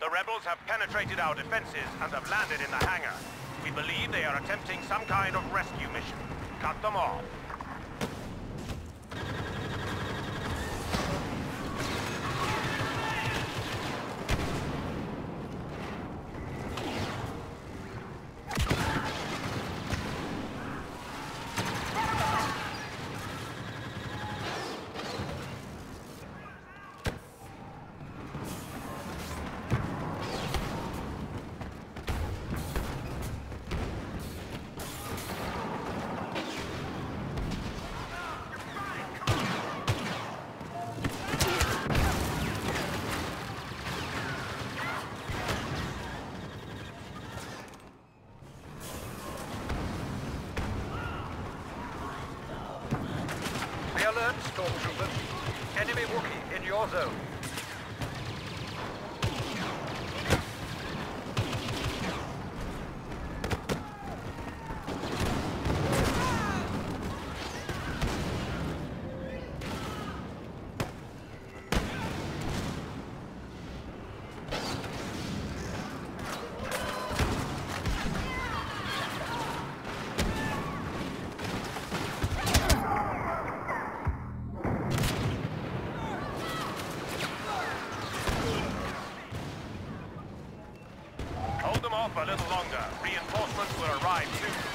The rebels have penetrated our defenses and have landed in the hangar. We believe they are attempting some kind of rescue mission. Cut them off. Stormtroopers. Enemy Wookiee in your zone. Longer. Reinforcements will arrive soon.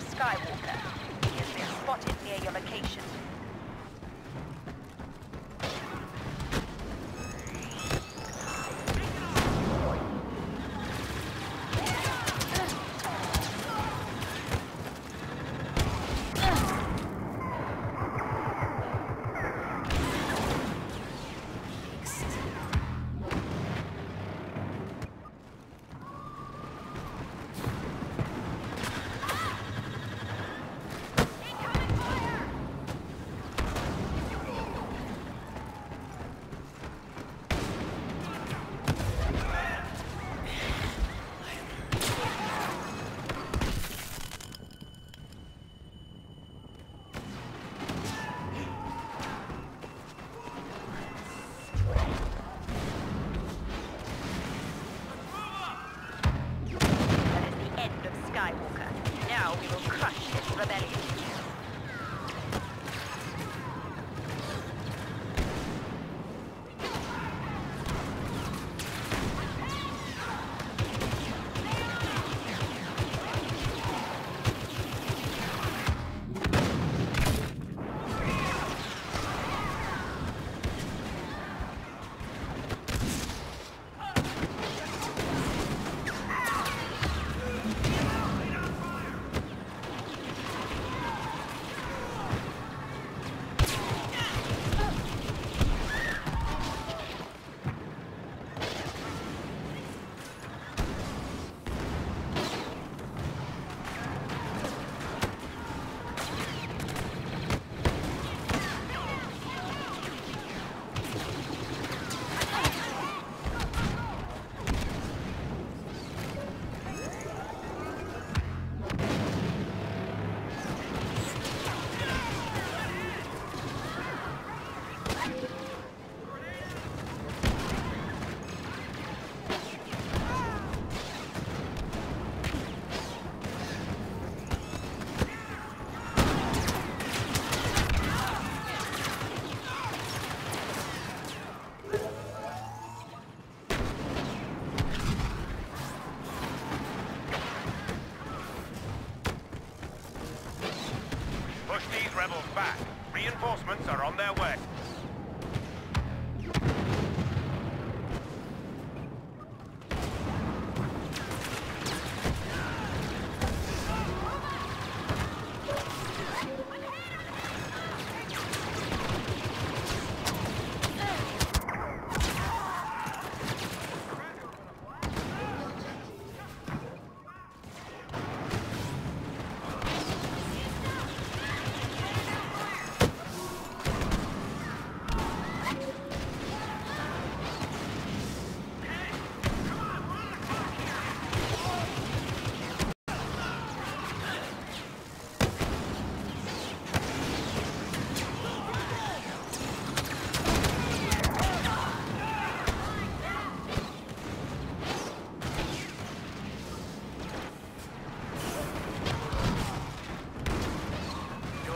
Skywalker. He has been spotted near your location. Reinforcements are on their way.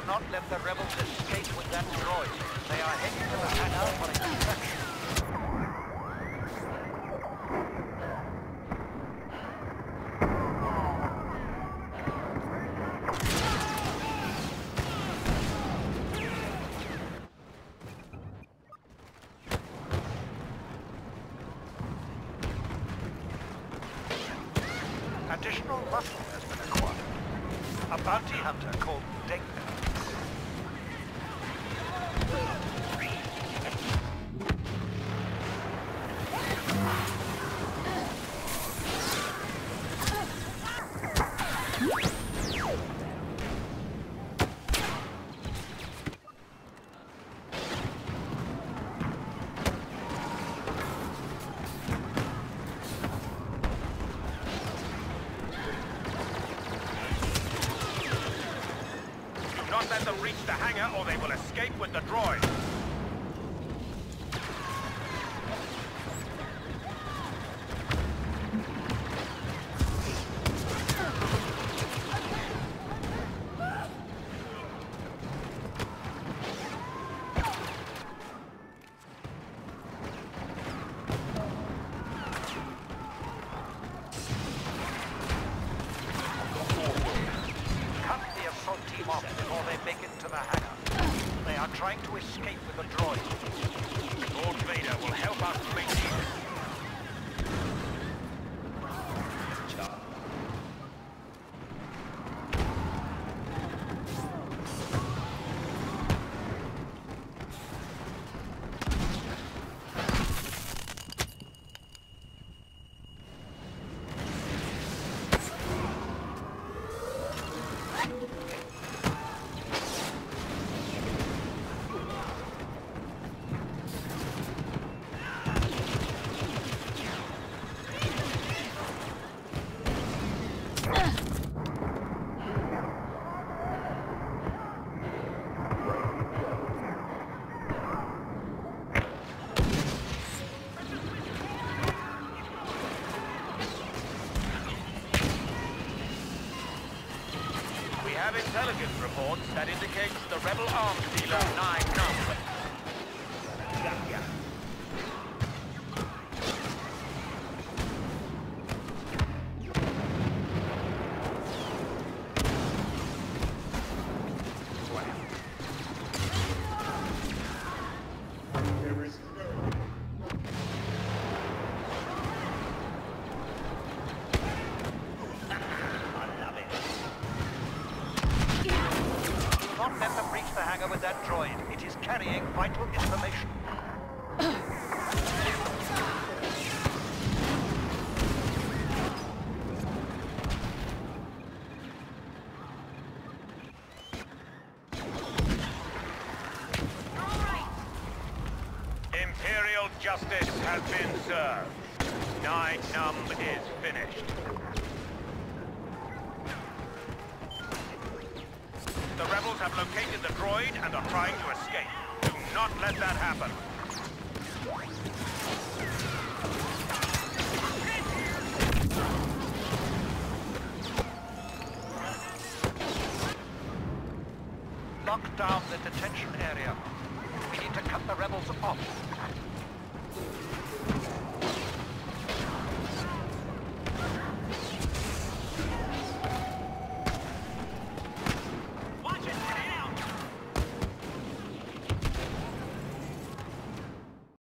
Do not let the rebels escape with that droid. They are heading to the hangar for extraction. Additional muscle has been acquired. A bounty hunter called Dengar. Do not let them reach the hangar or they will escape with the droid. Rebel arms dealer 9. Vital information. Imperial justice has been served. Nien Nunb is finished. The rebels have located the droid and are trying to escape. Not let that happen. Lock down the detention area. We need to cut the rebels off.